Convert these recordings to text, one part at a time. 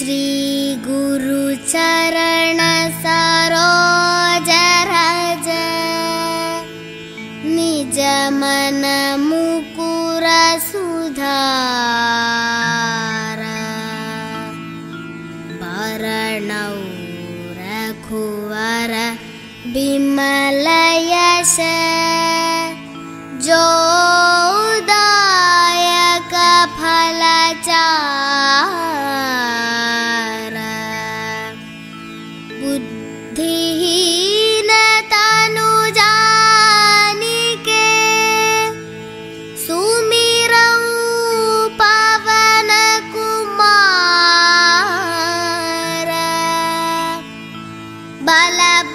श्रीगुरुचरण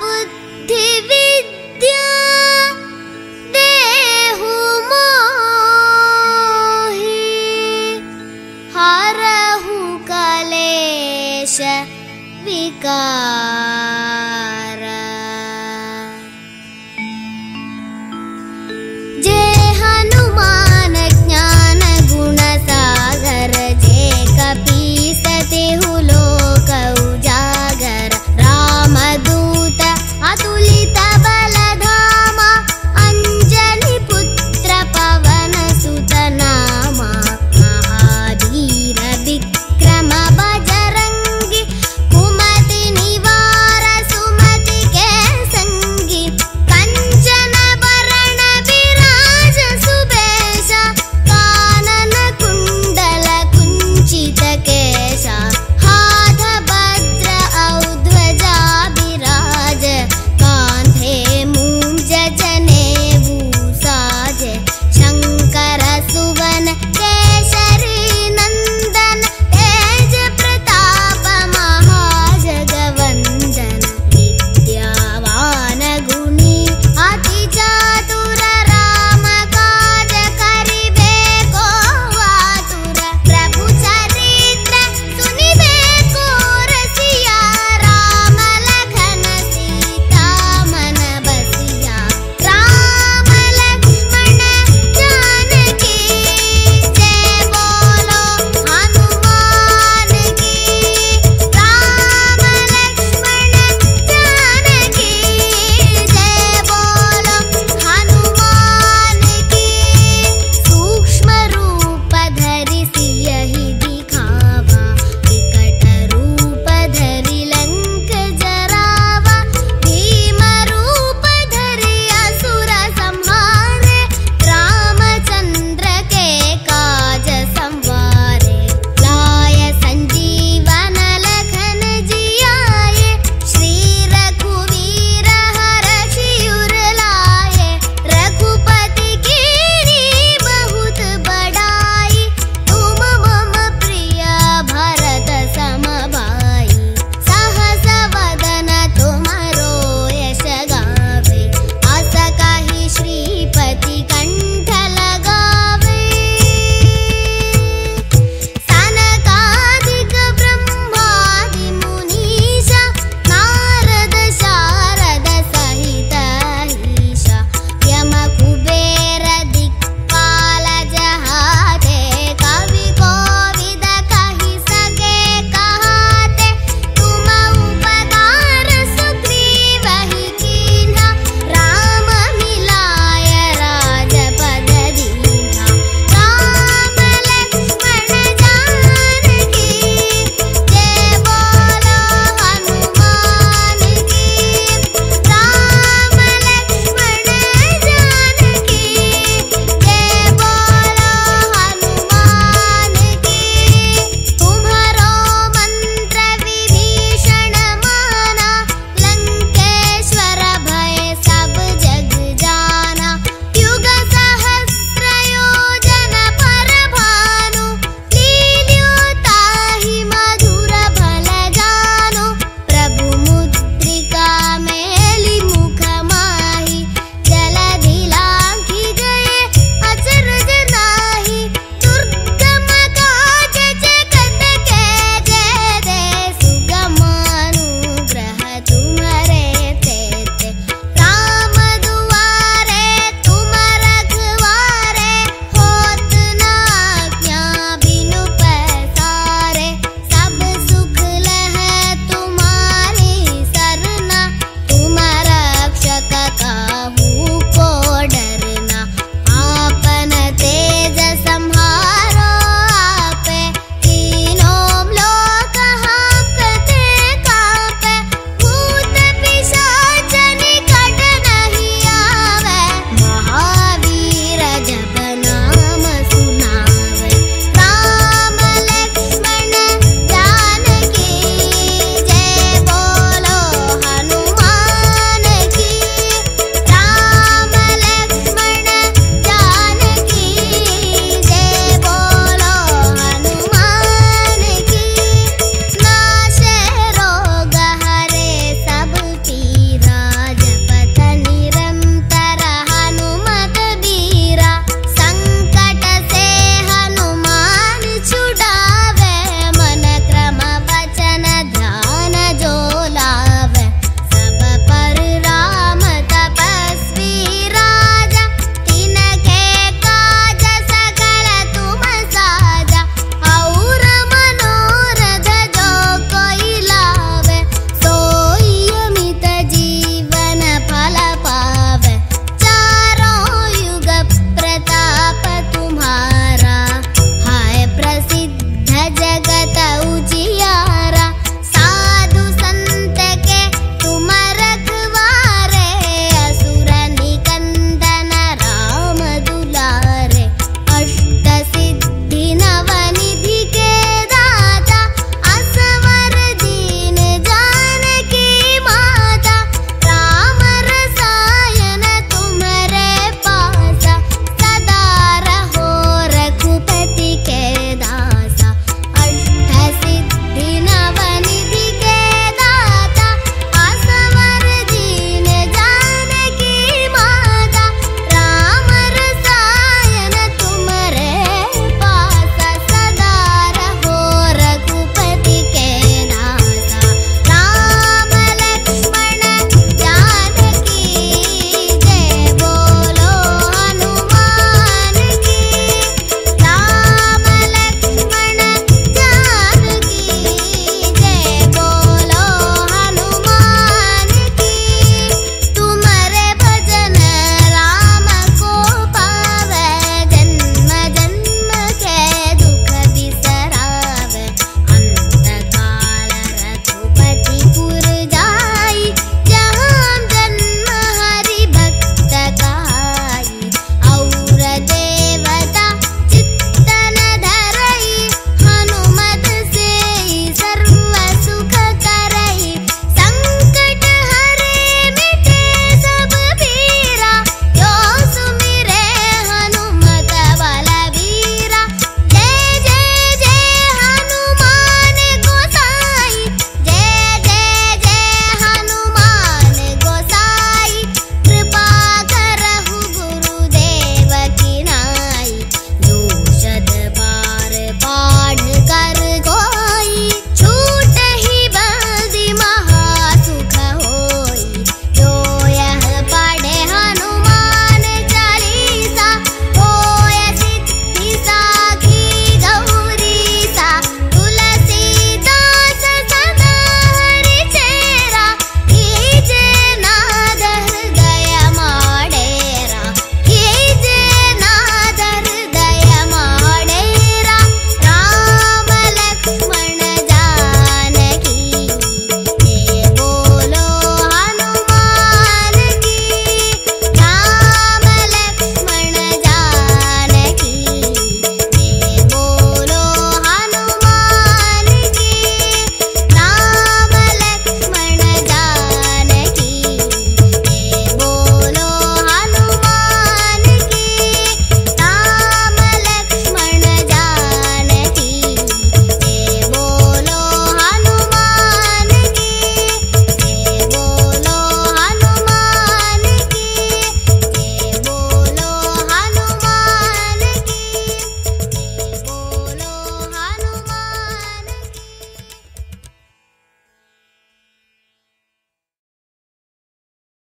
बल बुद्धि विद्या देहु मोहि। हरहु कलेश विकार